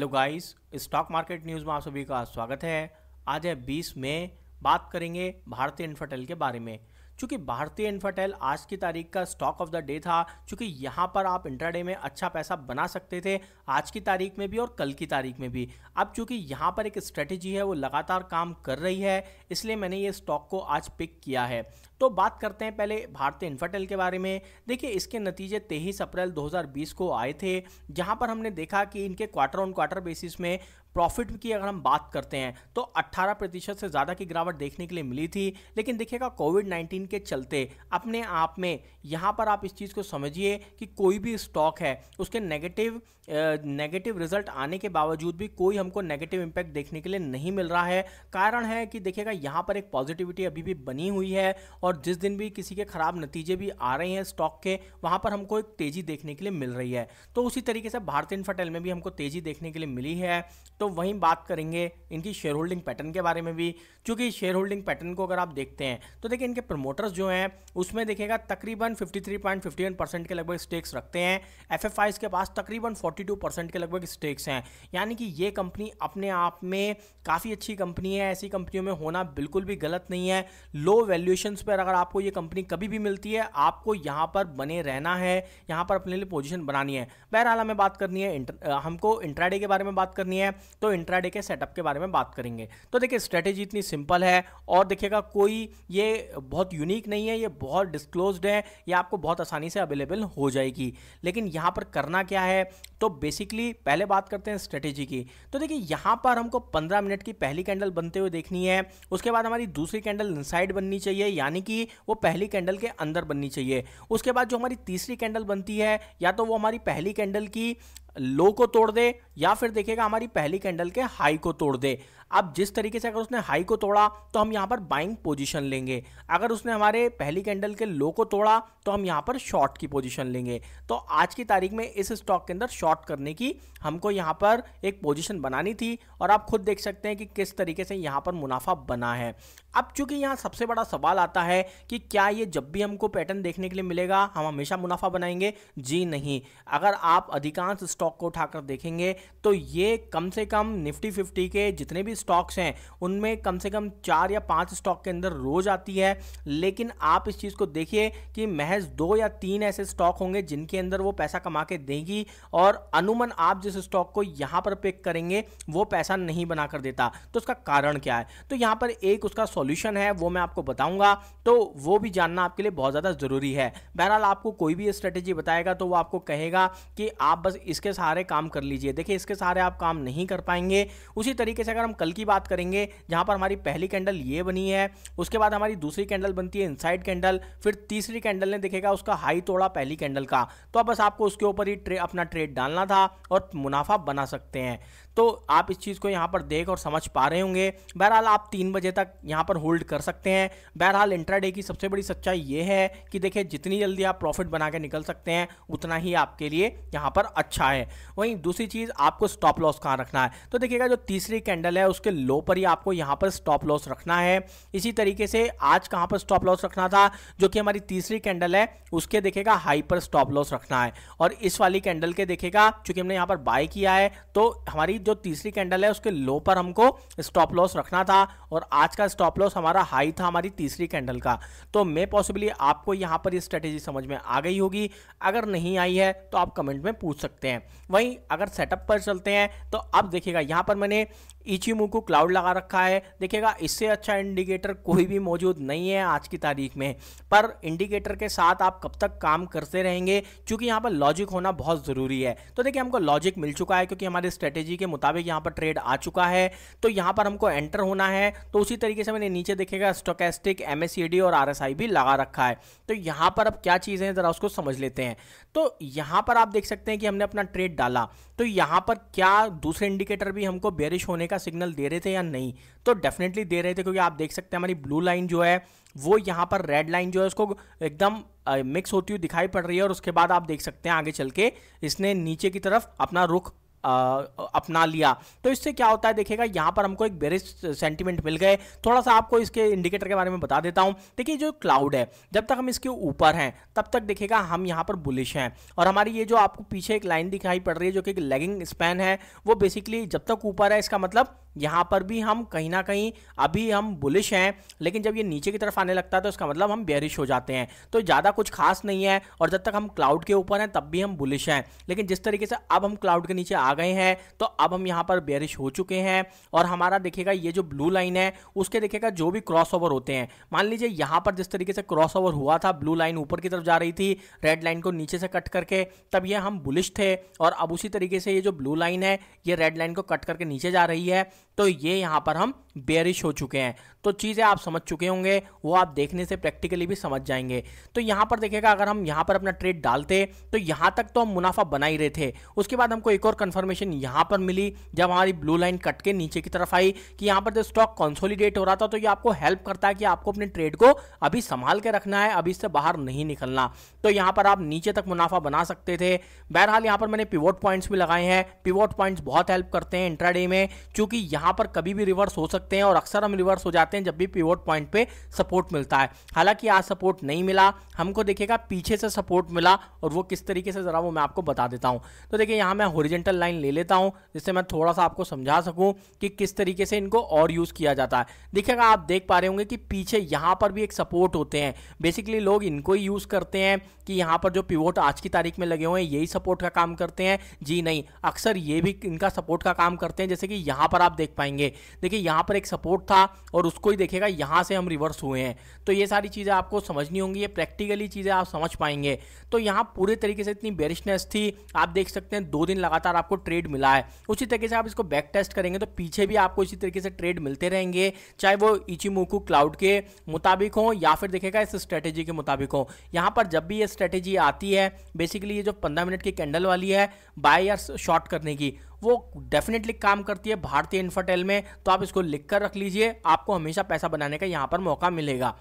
Hello guys stock market news में आप सभी का स्वागत है। आज है 20 मई, बात करेंगे भारतीय इन्फोटेल के बारे में। चूँकि भारतीय इन्फोटेल आज की तारीख का स्टॉक ऑफ़ द डे था, चूँकि यहाँ पर आप इंट्राडे में अच्छा पैसा बना सकते थे, आज की तारीख में भी और कल की तारीख में भी। अब चूँकि यहाँ पर एक स्ट्रेटेजी है, वो लगातार काम कर रही है, इसलिए मैंने ये स्टॉक को आज पिक किया है। तो बात करते हैं पहले भारतीय इन्फोटेल के बारे में। देखिए, इसके नतीजे तेईस अप्रैल 2020 को आए थे, जहाँ पर हमने देखा कि इनके क्वार्टर ऑन क्वार्टर बेसिस में प्रॉफिट की अगर हम बात करते हैं तो 18 प्रतिशत से ज़्यादा की गिरावट देखने के लिए मिली थी। लेकिन देखिएगा कोविड 19 के चलते अपने आप में यहाँ पर आप इस चीज़ को समझिए कि कोई भी स्टॉक है, उसके नेगेटिव नेगेटिव रिज़ल्ट आने के बावजूद भी कोई हमको नेगेटिव इम्पैक्ट देखने के लिए नहीं मिल रहा है। कारण है कि देखिएगा, यहाँ पर एक पॉजिटिविटी अभी भी बनी हुई है और जिस दिन भी किसी के खराब नतीजे भी आ रहे हैं स्टॉक के, वहाँ पर हमको एक तेज़ी देखने के लिए मिल रही है। तो उसी तरीके से भारतीय इन्फोटेल में भी हमको तेज़ी देखने के लिए मिली है। तो वहीं बात करेंगे इनकी शेयर होल्डिंग पैटर्न के बारे में भी। क्योंकि शेयर होल्डिंग पैटर्न को अगर आप देखते हैं तो देखिए इनके प्रमोटर्स जो हैं, उसमें देखेगा तकरीबन 53.51 परसेंट के लगभग स्टेक्स रखते हैं। एफ़ के पास तकरीबन 42 परसेंट के लगभग स्टेक्स हैं। यानी कि ये कंपनी अपने आप में काफ़ी अच्छी कंपनी है, ऐसी कंपनियों में होना बिल्कुल भी गलत नहीं है। लो वैल्यूएशन पर अगर आपको ये कंपनी कभी भी मिलती है, आपको यहाँ पर बने रहना है, यहाँ पर अपने लिए पोजिशन बनानी है। बहरहाल हमें बात करनी है हमको इंट्राडे के बारे में बात करनी है। तो इंट्राडे के सेटअप के बारे में बात करेंगे। तो देखिए, स्ट्रेटेजी इतनी सिंपल है और देखिएगा, कोई ये बहुत यूनिक नहीं है, ये बहुत डिस्क्लोज है, ये आपको बहुत आसानी से अवेलेबल हो जाएगी। लेकिन यहाँ पर करना क्या है? तो बेसिकली पहले बात करते हैं स्ट्रेटेजी की। तो देखिए, यहाँ पर हमको 15 मिनट की पहली कैंडल बनते हुए देखनी है, उसके बाद हमारी दूसरी कैंडल इनसाइड बननी चाहिए, यानी कि वो पहली कैंडल के अंदर बननी चाहिए। उसके बाद जो हमारी तीसरी कैंडल बनती है, या तो वो हमारी पहली कैंडल की लो को तोड़ दे या फिर देखेगा हमारी पहली कैंडल के हाई को तोड़ दे। अब जिस तरीके से अगर उसने हाई को तोड़ा तो हम यहाँ पर बाइंग पोजीशन लेंगे। अगर उसने हमारे पहली कैंडल के लो को तोड़ा तो हम यहाँ पर शॉर्ट की पोजीशन लेंगे। तो आज की तारीख में इस स्टॉक के अंदर शॉर्ट करने की हमको यहाँ पर एक पोजीशन बनानी थी और आप खुद देख सकते हैं कि किस तरीके से यहाँ पर मुनाफा बना है। अब चूँकि यहाँ सबसे बड़ा सवाल आता है कि क्या ये जब भी हमको पैटर्न देखने के लिए मिलेगा, हम हमेशा मुनाफा बनाएँगे? जी नहीं। अगर आप अधिकांश स्टॉक को उठाकर देखेंगे तो ये कम से कम निफ्टी फिफ्टी के जितने भी स्टॉक्स हैं, उनमें कम से कम चार या पाँच स्टॉक के अंदर रोज आती है। लेकिन आप इस चीज़ को देखिए कि महज दो या तीन ऐसे स्टॉक होंगे जिनके अंदर वो पैसा कमा के देगी और अनुमन आप जिस स्टॉक को यहाँ पर पिक करेंगे, वो पैसा नहीं बना कर देता। तो उसका कारण क्या है? तो यहाँ पर एक उसका सॉल्यूशन है वो मैं आपको बताऊँगा। तो वो भी जानना आपके लिए बहुत ज़्यादा ज़रूरी है। बहरहाल आपको कोई भी स्ट्रेटेजी बताएगा तो वो आपको कहेगा कि आप बस इसके सहारे काम कर लीजिए। देखिए इसके सहारे आप काम नहीं कर पाएँगे। उसी तरीके से अगर हम कल की बात करेंगे जहाँ पर हमारी पहली कैंडल ये बनी है उसके बाद हमारी दूसरी कैंडल बनती है इनसाइड कैंडल फिर तीसरी कैंडल ने देखेगा उसका हाई तोड़ा पहली कैंडल का। तो अब बस आपको उसके ऊपर ही ट्रे, अपना ट्रेड डालना था और मुनाफा बना सकते हैं। तो आप इस चीज़ को यहाँ पर देख और समझ पा रहे होंगे। बहरहाल आप तीन बजे तक यहाँ पर होल्ड कर सकते हैं। बहरहाल इंट्राडे की सबसे बड़ी सच्चाई ये है कि देखिए, जितनी जल्दी आप प्रॉफिट बना के निकल सकते हैं, उतना ही आपके लिए यहाँ पर अच्छा है। वहीं दूसरी चीज़, आपको स्टॉप लॉस कहाँ रखना है? तो देखिएगा, जो तीसरी कैंडल है, उसके लो पर ही आपको यहाँ पर स्टॉप लॉस रखना है। इसी तरीके से आज कहाँ पर स्टॉप लॉस रखना था? जो कि हमारी तीसरी कैंडल है, उसके देखेगा हाई पर स्टॉप लॉस रखना है। और इस वाली कैंडल के देखेगा चूँकि हमने यहाँ पर बाय किया है तो हमारी तीसरी कैंडल है, उसके लो पर हमको स्टॉप लॉस रखना था और आज का स्टॉप लॉस हमारा हाई था हमारी तीसरी कैंडल का। तो मैं पॉसिबली आपको यहाँ पर ये स्ट्रेटेजी समझ में आ गई होगी। अगर नहीं आई है तो आप कमेंट में पूछ सकते हैं। वहीं अगर सेटअप पर चलते हैं तो अब देखिएगा, यहाँ पर मैंने इचीमूकू क्लाउड लगा रखा है। देखिएगा, इससे अच्छा इंडिकेटर कोई भी मौजूद नहीं है आज की तारीख में। पर इंडिकेटर के साथ आप कब तक काम करते रहेंगे? क्योंकि यहाँ पर लॉजिक होना बहुत ज़रूरी है। तो देखिए, हमको लॉजिक मिल चुका है, क्योंकि हमारे स्ट्रेटेजी के मुताबिक यहाँ पर ट्रेड आ चुका है। तो यहाँ पर हमको एंटर होना है। तो उसी तरीके से मैंने नीचे देखेगा स्टोकेस्टिक एम और आरएसआई भी लगा रखा है। तो यहाँ पर अब क्या चीज़ें हैं, ज़रा उसको समझ लेते हैं। तो यहाँ पर आप देख सकते हैं कि हमने अपना ट्रेड डाला। तो यहाँ पर क्या दूसरे इंडिकेटर भी हमको बेरिश होने का सिग्नल दे रहे थे या नहीं? तो डेफिनेटली दे रहे थे, क्योंकि आप देख सकते हैं हमारी ब्लू लाइन जो है, वो यहाँ पर रेड लाइन जो है, उसको एकदम मिक्स होती हुई दिखाई पड़ रही है और उसके बाद आप देख सकते हैं आगे चल के इसने नीचे की तरफ़ अपना रुख अपना लिया। तो इससे क्या होता है देखिएगा, यहाँ पर हमको एक बेरिस सेंटीमेंट मिल गए। थोड़ा सा आपको इसके इंडिकेटर के बारे में बता देता हूँ। देखिए, जो क्लाउड है, जब तक हम इसके ऊपर हैं, तब तक देखिएगा हम यहाँ पर बुलिश हैं। और हमारी ये जो आपको पीछे एक लाइन दिखाई पड़ रही है, जो कि एक लेगिंग स्पैन है, वो बेसिकली जब तक ऊपर है, इसका मतलब यहाँ पर भी हम कहीं ना कहीं अभी हम बुलिश हैं, लेकिन जब ये नीचे की तरफ़ आने लगता है तो इसका मतलब हम बेरिश हो जाते हैं। तो ज़्यादा कुछ खास नहीं है और जब तक हम क्लाउड के ऊपर हैं, तब भी हम बुलिश हैं। लेकिन जिस तरीके से अब हम क्लाउड के नीचे आ गए हैं तो अब हम यहाँ पर बेरिश हो चुके हैं। और हमारा देखिएगा, ये जो ब्लू लाइन है, उसके देखिएगा, जो भी क्रॉस ओवर होते हैं। मान लीजिए, यहाँ पर जिस तरीके से क्रॉस ओवर हुआ था ब्लू लाइन ऊपर की तरफ़ जा रही थी रेड लाइन को नीचे से कट करके, तब ये हम बुलिश थे। और अब उसी तरीके से ये जो ब्लू लाइन है, ये रेड लाइन को कट करके नीचे जा रही है। तो ये यहाँ पर हम बेरिश हो चुके हैं। तो चीज़ें आप समझ चुके होंगे, वो आप देखने से प्रैक्टिकली भी समझ जाएँगे। तो यहाँ पर देखिएगा, अगर हम यहाँ पर अपना ट्रेड डालते तो यहाँ तक तो हम मुनाफा बना ही रहे थे। उसके बाद हमको एक और कन्फर्मेशन यहाँ पर मिली, जब हमारी ब्लू लाइन कट के नीचे की तरफ़ आई, कि यहाँ पर जो स्टॉक कॉन्सोलिडेट हो रहा था तो ये आपको हेल्प करता है कि आपको अपने ट्रेड को अभी संभाल के रखना है, अभी इससे बाहर नहीं निकलना। तो यहाँ पर आप नीचे तक मुनाफा बना सकते थे। बहरहाल यहाँ पर मैंने पिवोट पॉइंट्स भी लगाए हैं। पिवोट पॉइंट्स बहुत हेल्प करते हैं इंट्राडे में, क्योंकि यहाँ पर कभी भी रिवर्स हो सकते हैं और अक्सर हम रिवर्स हो जाते हैं जब भी पिवोट पॉइंट पे सपोर्ट मिलता है। हालाँकि आज सपोर्ट नहीं मिला, हमको देखिएगा पीछे से सपोर्ट मिला और वो किस तरीके से ज़रा वो मैं आपको बता देता हूँ। तो देखिए, यहाँ मैं होरिजेंटल लाइन ले लेता हूँ, जिससे मैं थोड़ा सा आपको समझा सकूँ कि किस तरीके से इनको और यूज़ किया जाता है। देखिएगा आप देख पा रहे होंगे कि पीछे यहाँ पर भी एक सपोर्ट होते हैं। बेसिकली लोग इनको ही यूज़ करते हैं कि यहाँ पर जो पिवोट आज की तारीख में लगे हुए हैं, यही सपोर्ट का काम करते हैं। जी नहीं, अक्सर ये भी इनका सपोर्ट का काम करते हैं, जैसे कि यहाँ पर आप देख पाएँगे। देखिए, यहाँ पर एक सपोर्ट था और उसको ही देखेगा यहाँ से हम रिवर्स हुए हैं। तो ये सारी चीज़ें आपको समझनी होंगी, ये प्रैक्टिकली चीज़ें आप समझ पाएँगे। तो यहाँ पूरे तरीके से इतनी बेरिशनेस थी, आप देख सकते हैं, दो दिन लगातार आपको ट्रेड मिला है। उसी तरीके से आप इसको बैक टेस्ट करेंगे तो पीछे भी आपको इसी तरीके से ट्रेड मिलते रहेंगे, चाहे वो इचिमुकू क्लाउड के मुताबिक हो या फिर देखेगा इस स्ट्रेटेजी के मुताबिक हो। यहाँ पर जब भी ये स्ट्रेटेजी आती है बेसिकली ये जो पंद्रह मिनट की कैंडल वाली है बाय या शॉर्ट करने की वो डेफिनेटली काम करती है भारतीय इन्फोटेल में तो आप इसको लिख कर रख लीजिए, आपको हमेशा पैसा बनाने का यहाँ पर मौका मिलेगा।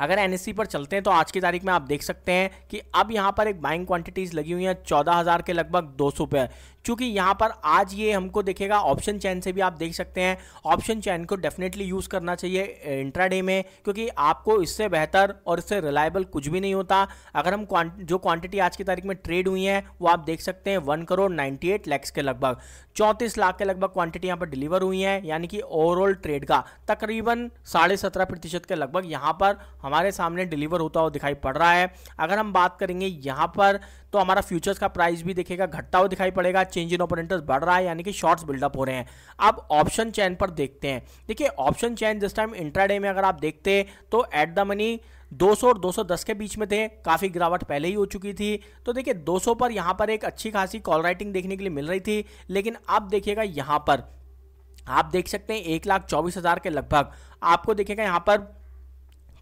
अगर एनएससी पर चलते हैं तो आज की तारीख में आप देख सकते हैं कि अब यहाँ पर एक बाइंग क्वांटिटीज लगी हुई हैं, चौदह हज़ार के लगभग दो सौ पे। क्योंकि यहाँ पर आज ये हमको देखेगा ऑप्शन चैन से भी आप देख सकते हैं। ऑप्शन चैन को डेफिनेटली यूज़ करना चाहिए इंट्राडे में, क्योंकि आपको इससे बेहतर और इससे रिलायबल कुछ भी नहीं होता। अगर हम जो क्वांटिटी आज की तारीख में ट्रेड हुई है, वो आप देख सकते हैं one crore ninety eight lakhs के लगभग। चौंतीस लाख के लगभग क्वांटिटी यहाँ पर डिलीवर हुई है, यानी कि ओवरऑल ट्रेड का। तकरीबन साढ़े सत्रह प्रतिशत के लगभग यहाँ पर हमारे सामने डिलीवर होता हुआ दिखाई पड़ रहा है। अगर हम बात करेंगे यहाँ पर तो हमारा फ्यूचर्स का प्राइस भी देखेगा, घटता हुआ दिखाई पड़ेगा चेंज इन ओपोनेंटर्स बढ़ रहा है, यानी कि शॉर्ट्स बिल्डअप हो रहे हैं। अब ऑप्शन चैन पर देखते हैं। देखिए ऑप्शन चैन जिस टाइम इंट्राडे में अगर आप देखते तो एट द मनी 200 और 210 के बीच में थे, काफ़ी गिरावट पहले ही हो चुकी थी। तो देखिए 200 पर यहाँ पर एक अच्छी खासी कॉल राइटिंग देखने के लिए मिल रही थी, लेकिन अब देखिएगा यहाँ पर। आप देख सकते हैं एक लाख चौबीस हज़ार के लगभग। आपको देखेगा यहाँ पर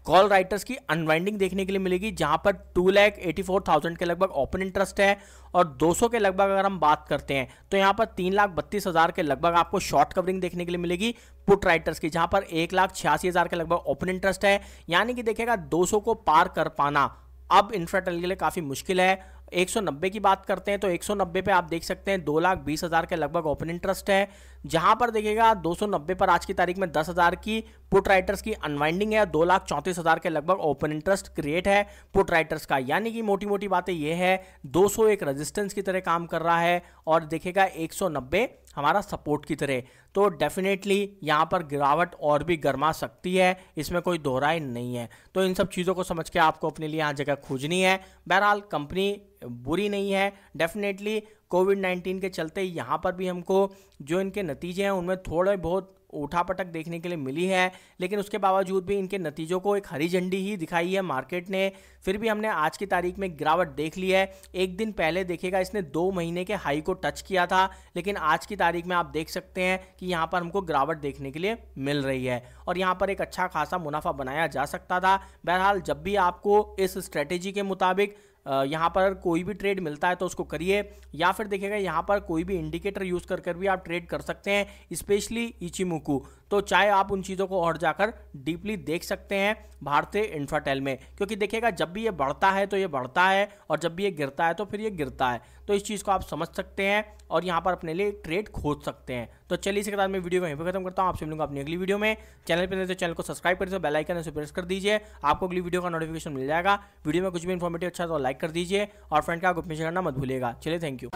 कॉल राइटर्स की अनवाइंडिंग देखने के लिए मिलेगी, जहाँ पर two lakh eighty four thousand के लगभग ओपन इंटरेस्ट है और 200 के लगभग अगर हम बात करते हैं तो यहाँ पर तीन लाख बत्तीस हज़ार के लगभग आपको शॉर्ट कवरिंग देखने के लिए मिलेगी पुट राइटर्स की, जहाँ पर एक लाख छियासी हज़ार के लगभग ओपन इंटरेस्ट है। यानी कि देखिएगा 200 को पार कर पाना अब इंफ्राटेल के लिए काफ़ी मुश्किल है। 190 की बात करते हैं तो 190 पे आप देख सकते हैं दो लाख बीस हज़ार के लगभग ओपन इंटरेस्ट है। जहाँ पर देखिएगा 290 पर आज की तारीख में दस हज़ार की पुट राइटर्स की अनवाइंडिंग है, दो लाख चौंतीस हज़ार के लगभग ओपन इंटरेस्ट क्रिएट है पुट राइटर्स का। यानी कि मोटी मोटी बातें यह है 200 एक रेजिस्टेंस की तरह काम कर रहा है, और देखेगा 190 हमारा सपोर्ट की तरह। तो डेफिनेटली यहाँ पर गिरावट और भी गर्मा सकती है, इसमें कोई दोहराई नहीं है। तो इन सब चीज़ों को समझ के आपको अपने लिए यहाँ जगह खोजनी है। बहरहाल कंपनी बुरी नहीं है। डेफिनेटली कोविड नाइन्टीन के चलते यहाँ पर भी हमको जो इनके नतीजे हैं, उनमें थोड़े बहुत उठापटक देखने के लिए मिली है, लेकिन उसके बावजूद भी इनके नतीजों को एक हरी झंडी ही दिखाई है मार्केट ने। फिर भी हमने आज की तारीख में गिरावट देख ली है। एक दिन पहले देखेगा इसने दो महीने के हाई को टच किया था, लेकिन आज की तारीख में आप देख सकते हैं कि यहाँ पर हमको गिरावट देखने के लिए मिल रही है और यहाँ पर एक अच्छा खासा मुनाफा बनाया जा सकता था। बहरहाल, जब भी आपको इस स्ट्रेटेजी के मुताबिक यहाँ पर कोई भी ट्रेड मिलता है तो उसको करिए, या फिर देखिएगा यहाँ पर कोई भी इंडिकेटर यूज़ कर कर भी आप ट्रेड कर सकते हैं स्पेशली इचिमुकू तो चाहे आप उन चीज़ों को और जाकर डीपली देख सकते हैं भारतीय इंफ्राटेल में, क्योंकि देखिएगा जब भी ये बढ़ता है तो ये बढ़ता है, और जब भी ये गिरता है तो फिर ये गिरता है। तो इस चीज़ को आप समझ सकते हैं और यहाँ पर अपने लिए ट्रेड खोज सकते हैं। तो चलिए इसके बाद मैं वीडियो को यहीं पर खत्म करता हूँ। आपसे मिलूँगा अपनी अगली वीडियो में चैनल पर तो चैनल को सब्सक्राइब कर दीजिए बेलाइकन से प्रेस कर दीजिए। आपको अगली वीडियो का नोटिफिकेशन मिल जाएगा। वीडियो में कुछ भी इन्फॉर्मेटिव अच्छा तो लाइक कर दीजिए और फ्रेंड का मिशन करना मत भूलेगा चलिए थैंक यू